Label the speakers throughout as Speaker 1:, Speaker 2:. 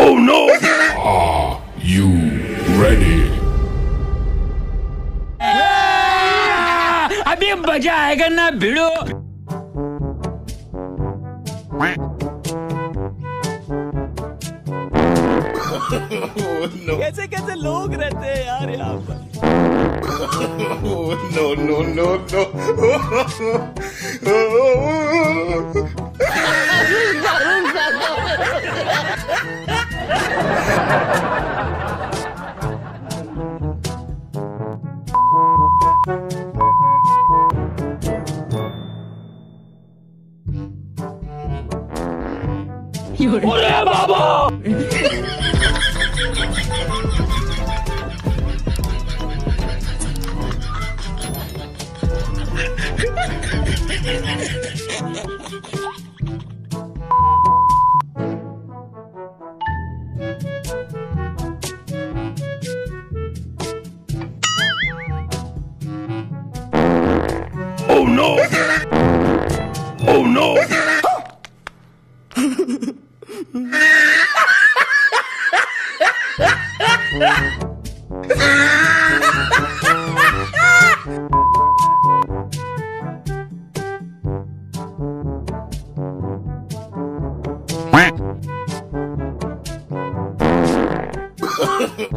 Speaker 1: oh no! Are you ready?
Speaker 2: अभी मजा आएगा ना भिड़ो
Speaker 1: Oh no!
Speaker 3: कैसे कैसे लोग रहते हैं यार यहाँ पर
Speaker 1: Oh no no no 우리의 마법! Oh no! Oh no!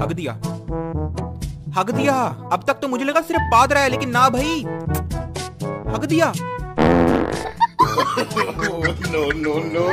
Speaker 4: हक दिया हग दिया अब तक तो मुझे लगा सिर्फ़ पाद रहा है, लेकिन ना भाई हक दिया
Speaker 1: Oh no no no